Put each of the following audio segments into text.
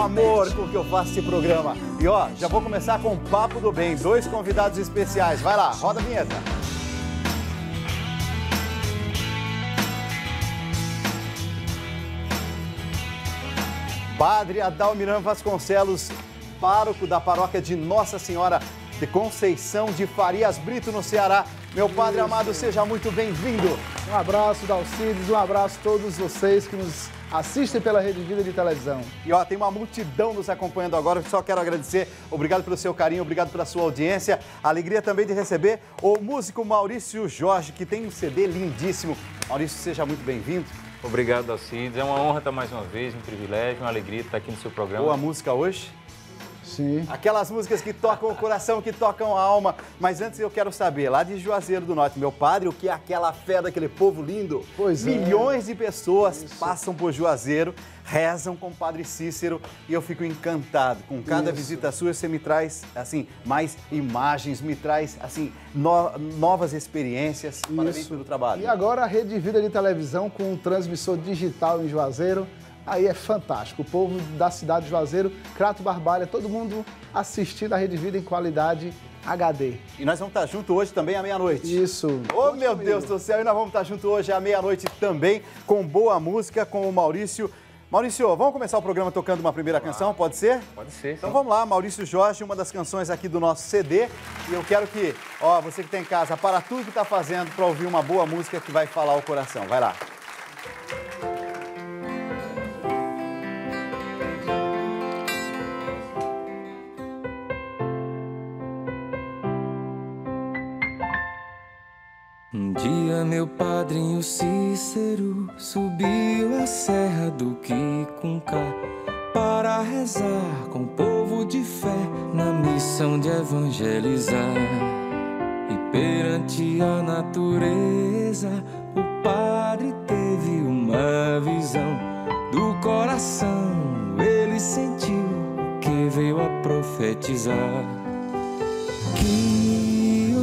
amor com que eu faço esse programa. E ó, já vou começar com o Papo do Bem. Dois convidados especiais. Vai lá, roda a vinheta. Padre Adalmiran Vasconcelos, pároco da paróquia de Nossa Senhora de Conceição de Farias Brito, no Ceará. Meu padre Isso. amado, seja muito bem-vindo. Um abraço, Dalcides, um abraço a todos vocês que nos assistem pela Rede Vida de televisão. E ó, tem uma multidão nos acompanhando agora. Eu só quero agradecer. Obrigado pelo seu carinho, obrigado pela sua audiência. Alegria também de receber o músico Maurício Jorge, que tem um CD lindíssimo. Maurício, seja muito bem-vindo. Obrigado, Alcides. É uma honra estar mais uma vez, um privilégio, uma alegria estar aqui no seu programa. Boa música hoje. Sim. Aquelas músicas que tocam o coração, que tocam a alma. Mas antes eu quero saber, lá de Juazeiro do Norte, meu padre, o que é aquela fé daquele povo lindo? Pois é. Milhões de pessoas passam por Juazeiro, rezam com o Padre Cícero e eu fico encantado. Com cada Isso. visita sua, você me traz, assim, mais imagens, me traz, assim, no- novas experiências. Parabéns Isso. pelo trabalho. E agora a Rede Vida de televisão com um transmissor digital em Juazeiro. Aí é fantástico. O povo da cidade de Juazeiro, Crato Barbalha, todo mundo assistindo a Rede Vida em qualidade HD. E nós vamos estar juntos hoje também à meia-noite. Isso. Ô, meu Deus do céu, e nós vamos estar juntos hoje à meia-noite também, com boa música, com o Maurício. Maurício, vamos começar o programa tocando uma primeira canção, pode ser? Pode ser. Então sim. vamos lá, Maurício Jorge, uma das canções aqui do nosso CD. E eu quero que, ó, você que está em casa, para tudo que está fazendo para ouvir uma boa música que vai falar o coração. Vai lá. Dia meu padrinho Cícero subiu a serra do Quicunca para rezar com o povo de fé na missão de evangelizar. E perante a natureza, o padre teve uma visão do coração. Ele sentiu que veio a profetizar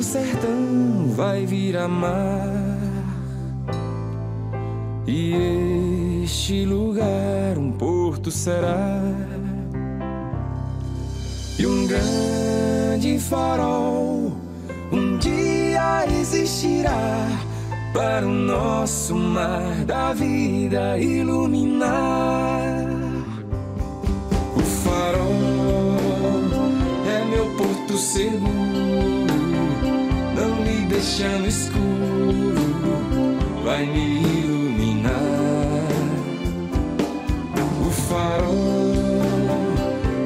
sertão vai vir a mar. E este lugar um porto será. E um grande farol um dia existirá para o nosso mar da vida iluminar. O farol é meu porto seguro, não me deixa no escuro, vai me iluminar. O farol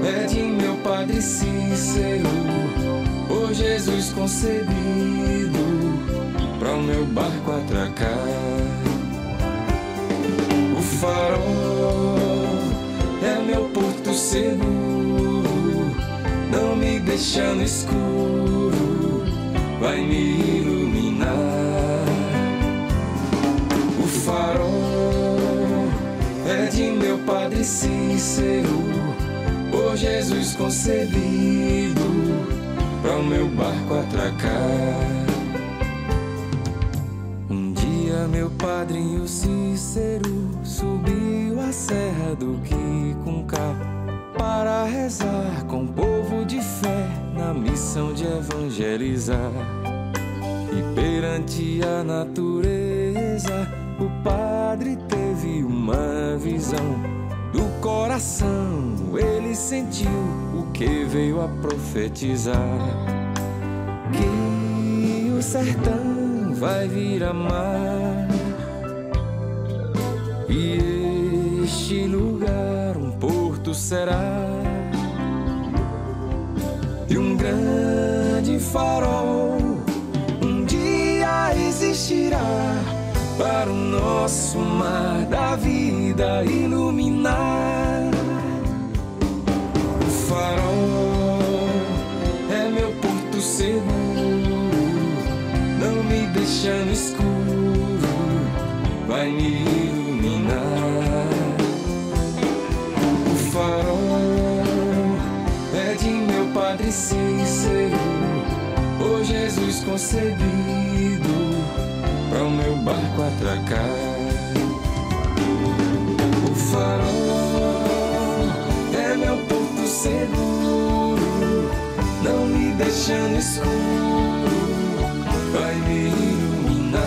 é de meu padre Cícero, por Jesus concebido, para o meu barco atracar. O farol é meu porto seguro, não me deixa no escuro, vai me iluminar. O farol é de meu padre Cícero, por Jesus concebido, para o meu barco atracar. Um dia meu padrinho Cícero subiu a serra do Quicunca para rezar com o povo de fé missão de evangelizar. E perante a natureza, o padre teve uma visão do coração. Ele sentiu o que veio a profetizar que o sertão vai vir a mar e este lugar um porto será grande farol. Um dia existirá para o nosso mar da vida iluminar. O farol é meu porto seguro, não me deixa no escuro, vai me Concebido, para o meu barco atracar. O farol é meu seguro, não me deixa no escuro, vai me iluminar.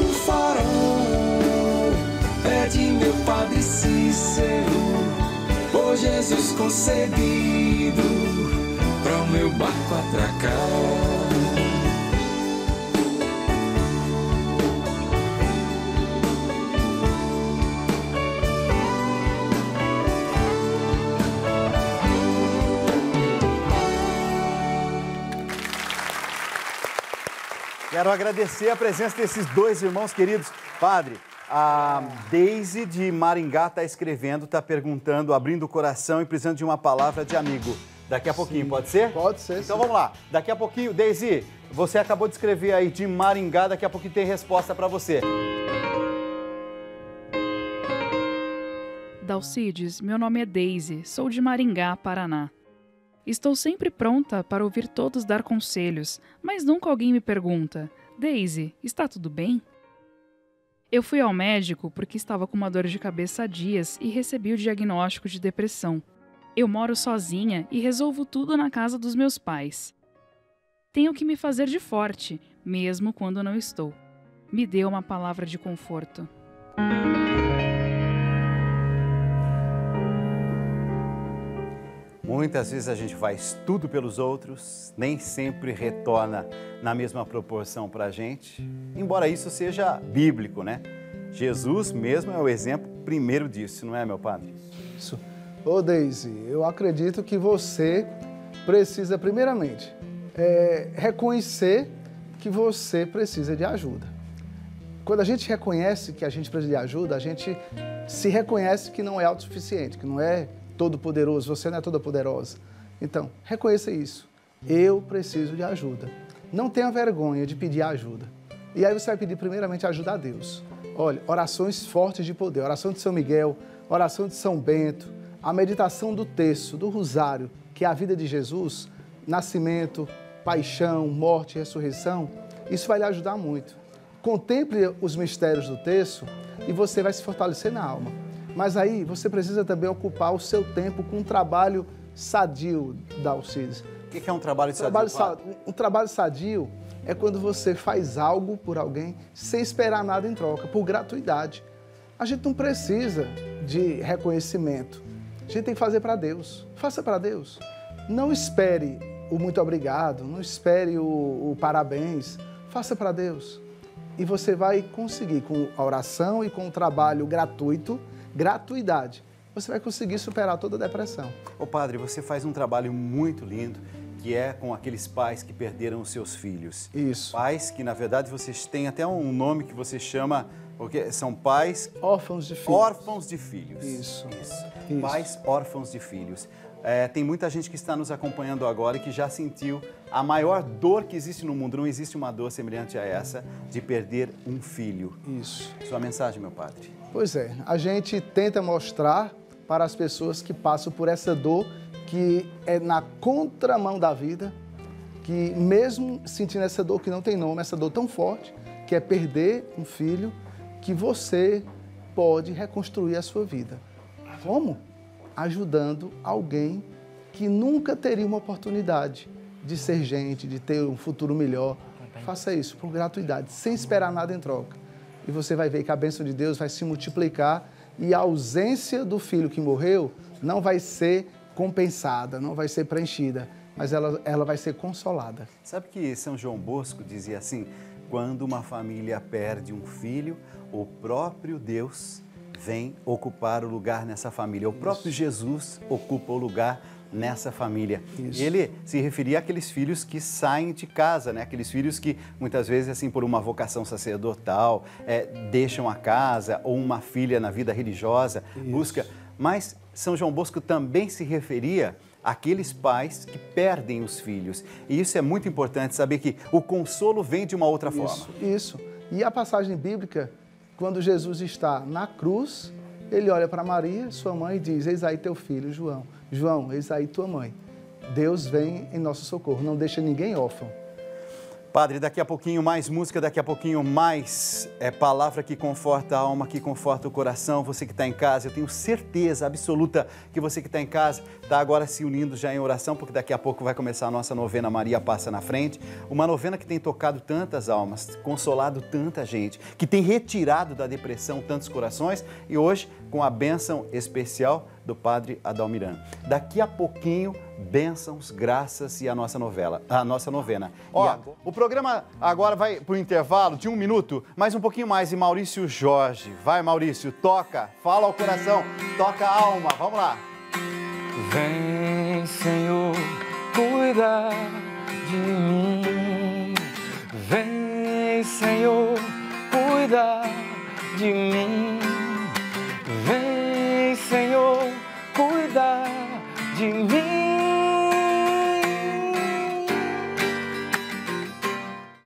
O farol é de meu padre Cícero, por Jesus concebido, para o meu barco atracar. Quero agradecer a presença desses dois irmãos queridos. Padre, a Deise de Maringá está escrevendo, está perguntando, abrindo o coração e precisando de uma palavra de amigo. Daqui a pouquinho, pode ser? Pode ser, Então sim. vamos lá. Daqui a pouquinho, Deise, você acabou de escrever aí de Maringá, daqui a pouquinho tem resposta para você. Dalcides, meu nome é Daisy, sou de Maringá, Paraná. Estou sempre pronta para ouvir todos dar conselhos, mas nunca alguém me pergunta: Daisy, está tudo bem? Eu fui ao médico porque estava com uma dor de cabeça há dias e recebi o diagnóstico de depressão. Eu moro sozinha e resolvo tudo na casa dos meus pais. Tenho que me fazer de forte, mesmo quando não estou. Me dê uma palavra de conforto. Muitas vezes a gente faz tudo pelos outros, nem sempre retorna na mesma proporção para a gente, embora isso seja bíblico, né? Jesus mesmo é o exemplo primeiro disso, não é, meu padre? Isso. Ô, Daisy, eu acredito que você precisa, primeiramente, é, reconhecer que você precisa de ajuda. Quando a gente reconhece que a gente precisa de ajuda, a gente se reconhece que não é autossuficiente, que não é todo poderoso, você não é toda poderosa. Então, reconheça isso. Eu preciso de ajuda. Não tenha vergonha de pedir ajuda. E aí você vai pedir primeiramente ajuda a Deus. Olha, orações fortes de poder, oração de São Miguel, oração de São Bento, a meditação do texto, do rosário, que é a vida de Jesus, nascimento, paixão, morte e ressurreição, isso vai lhe ajudar muito. Contemple os mistérios do texto e você vai se fortalecer na alma. Mas aí você precisa também ocupar o seu tempo com um trabalho sadio da Alcides. O que é um trabalho Trabalho sadio, sa- padre? um trabalho sadio é quando você faz algo por alguém sem esperar nada em troca, por gratuidade. A gente não precisa de reconhecimento. A gente tem que fazer para Deus. Faça para Deus. Não espere o muito obrigado, não espere o, o parabéns. Faça para Deus. E você vai conseguir, com a oração e com o trabalho gratuito, gratuidade, você vai conseguir superar toda a depressão. Ô padre, você faz um trabalho muito lindo, que é com aqueles pais que perderam os seus filhos. Isso. Pais que, na verdade, vocês têm até um nome que você chama, porque são pais Órfãos de filhos. órfãos de filhos. Isso. Isso. Isso. Pais órfãos de filhos. É, tem muita gente que está nos acompanhando agora e que já sentiu a maior dor que existe no mundo. Não existe uma dor semelhante a essa de perder um filho. Isso. Sua mensagem, meu padre. Pois é, a gente tenta mostrar para as pessoas que passam por essa dor que é na contramão da vida, que mesmo sentindo essa dor que não tem nome, essa dor tão forte, que é perder um filho, que você pode reconstruir a sua vida. Como? Ajudando alguém que nunca teria uma oportunidade de ser gente, de ter um futuro melhor. Faça isso por gratuidade, sem esperar nada em troca. E você vai ver que a bênção de Deus vai se multiplicar e a ausência do filho que morreu não vai ser compensada, não vai ser preenchida, mas ela, ela vai ser consolada. Sabe que São João Bosco dizia assim: quando uma família perde um filho, o próprio Deus vem ocupar o lugar nessa família. O próprio Jesus ocupa o lugar nessa família. Isso. Ele se referia àqueles filhos que saem de casa, né? Aqueles filhos que muitas vezes, assim, por uma vocação sacerdotal, é, deixam a casa ou uma filha na vida religiosa, busca. Mas São João Bosco também se referia àqueles pais que perdem os filhos. E isso é muito importante saber que o consolo vem de uma outra Isso, forma. isso. E a passagem bíblica, quando Jesus está na cruz, ele olha para Maria, sua mãe, e diz: Eis aí teu filho, João. João, eis aí tua mãe. Deus vem em nosso socorro, não deixa ninguém órfão. Padre, daqui a pouquinho mais música, daqui a pouquinho mais é, palavra que conforta a alma, que conforta o coração. Você que está em casa, eu tenho certeza absoluta que você que está em casa está agora se unindo já em oração, porque daqui a pouco vai começar a nossa novena Maria Passa na Frente. Uma novena que tem tocado tantas almas, consolado tanta gente, que tem retirado da depressão tantos corações e hoje com a bênção especial do Padre Adalmiran. Daqui a pouquinho bênçãos, graças e a nossa novela, a nossa novena. Ó, agora... o programa agora vai para o intervalo de um minuto, mais um pouquinho mais, e Maurício Jorge. Vai, Maurício, toca, fala ao coração, toca a alma, vamos lá. Vem, Senhor, cuida de mim. Vem, Senhor, cuida de mim. Vem, Senhor, cuida de mim